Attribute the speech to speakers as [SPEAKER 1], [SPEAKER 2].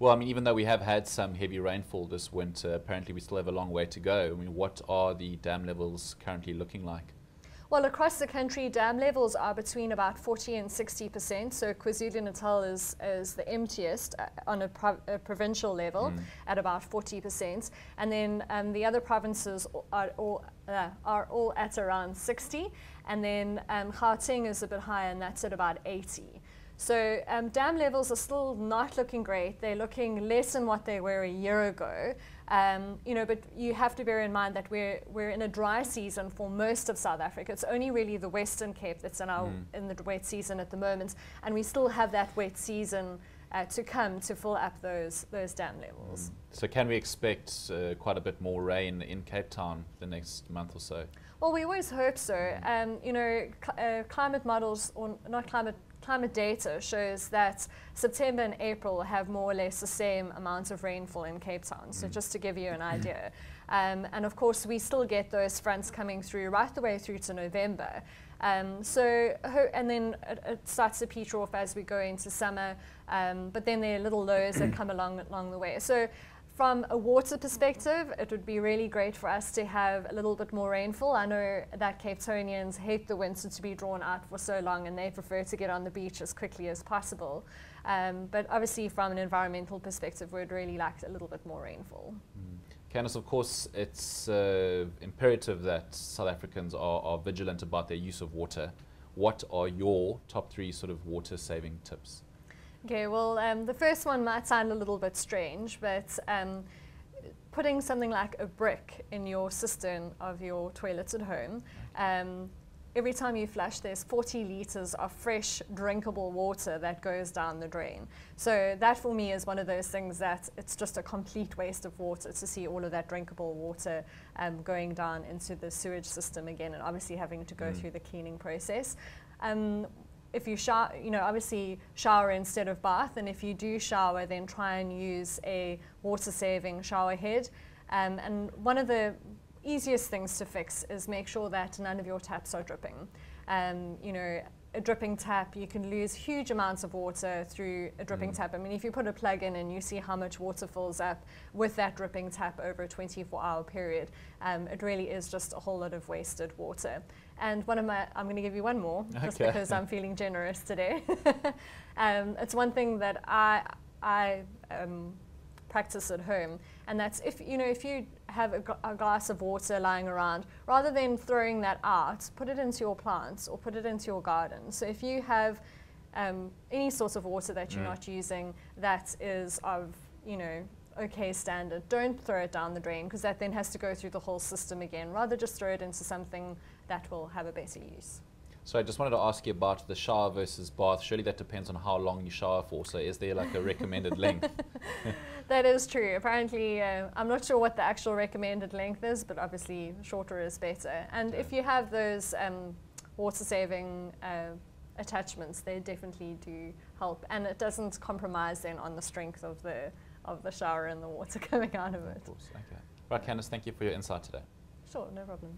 [SPEAKER 1] Well, I mean, even though we have had some heavy rainfall this winter, apparently we still have a long way to go. I mean, what are the dam levels currently looking like?
[SPEAKER 2] Well, across the country, dam levels are between about 40 and 60 percent. So KwaZulu-Natal is, is the emptiest uh, on a, prov a, provincial level mm. at about 40 percent. And then um, the other provinces are all, uh, are all at around 60. And then um, Gauteng is a bit higher, and that's at about 80. So um, dam levels are still not looking great. They're looking less than what they were a year ago. Um, you know, but you have to bear in mind that we're we're in a dry season for most of South Africa. It's only really the Western Cape that's in our mm. in the wet season at the moment, and we still have that wet season. Uh, to come to fill up those those dam levels.
[SPEAKER 1] Mm. So can we expect uh, quite a bit more rain in Cape Town the next month or so?
[SPEAKER 2] Well, we always hope so. Mm. Um, you know, cl uh, climate models, or not climate climate data shows that September and April have more or less the same amount of rainfall in Cape Town. So mm. just to give you an idea. Um, and of course, we still get those fronts coming through right the way through to November. Um, so, and then it, it, starts to peter off as we go into summer, um, but then there are little lows that come along along the way. So from a water perspective, it would be really great for us to have a little bit more rainfall. I know that Cape Townians hate the winter to be drawn out for so long and they prefer to get on the beach as quickly as possible. Um, but obviously, from an environmental perspective, we'd really like a little bit more rainfall.
[SPEAKER 1] Mm. Candice, of course, it's uh, imperative that South Africans are, are vigilant about their use of water. What are your top three sort of water saving tips?
[SPEAKER 2] Okay, well, um, the first one might sound a little bit strange, but um, putting something like a brick in your cistern of your toilet at home, um, every time you flush, there's 40 litres of fresh, drinkable water that goes down the drain. So that for me is one of those things that it's just a complete waste of water to see all of that drinkable water um, going down into the sewage system again and obviously having to go mm. through the cleaning process. Um, if you shower, you know, obviously shower instead of bath, and if you do shower, then try and use a water-saving shower head. Um, and one of the easiest things to fix is make sure that none of your taps are dripping. Um, you know, a dripping tap, you can lose huge amounts of water through a dripping mm. tap. I mean, if you put a plug in and you see how much water fills up with that dripping tap over a 24 hour period, um, it really is just a whole lot of wasted water. And one of my, I'm going to give you one more, okay. just because I'm feeling generous today. um, it's one thing that I, I um, practice at home, and that's if you know if you have a, a, glass of water lying around, rather than throwing that out, put it into your plants or put it into your garden. So if you have um, any source of water that you're mm. not using that is of you know okay standard, don't throw it down the drain because that then has to go through the whole system again. Rather just throw it into something that will have a better use.
[SPEAKER 1] So I just wanted to ask you about the shower versus bath. Surely that depends on how long you shower for. So is there like a recommended length?
[SPEAKER 2] that is true. Apparently, uh, I'm not sure what the actual recommended length is, but obviously shorter is better. And if you have those um, water-saving uh, attachments, they definitely do help. And it doesn't compromise then on the strength of the of the shower and the water coming out of it.
[SPEAKER 1] Of course, okay. Right, Candice, thank you for your insight today.
[SPEAKER 2] Sure, no problem.